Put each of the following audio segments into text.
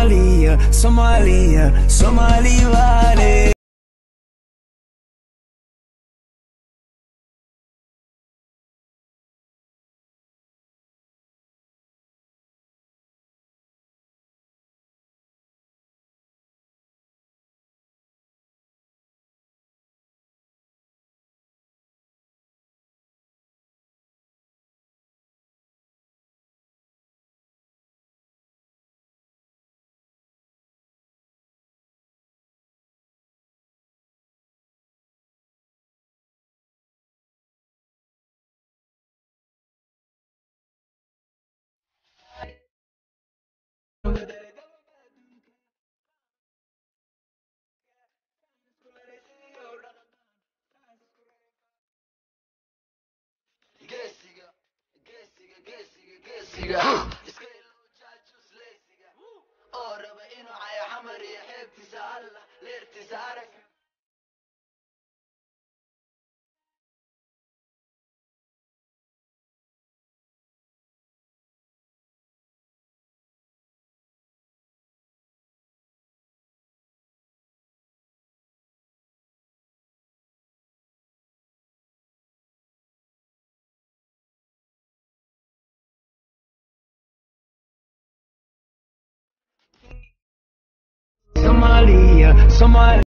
Somalia, Somalia, Somali vale. Somalia, uh, Somalia.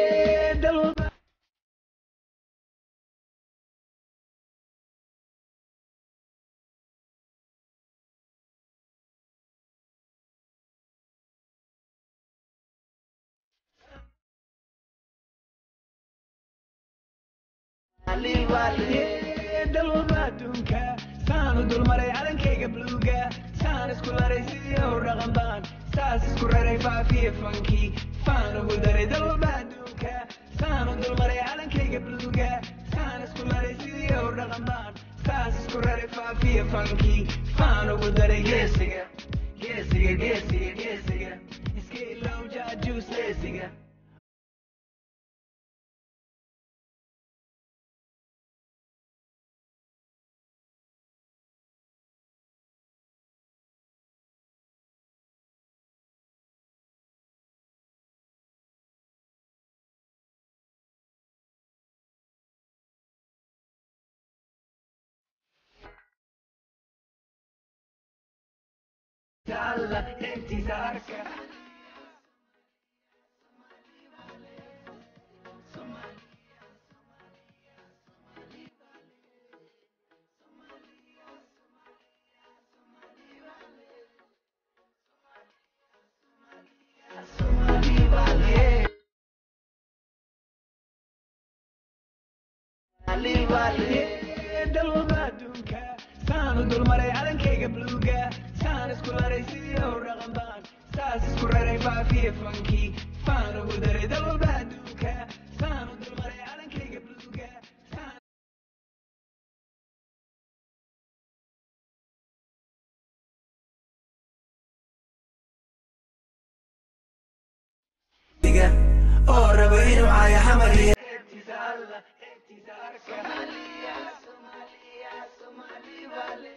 dalba adduunka saanu dulmaray calankayga bluuga saan isku laray sidii ow dhaqan baan saas isku raray faafiya fanki faan ugu daray dalba adduunka saanu dulmaray calankayga bluuga saan isku laray sidii ow dhaqan baan saas isku raray faafiya fanki faan ugu daray geesiga geesiga geesiga geesiga डाल इंतजार कर Dalwa badunka, sanu dulmare Somalia, Somalia, Somalia, Somalia.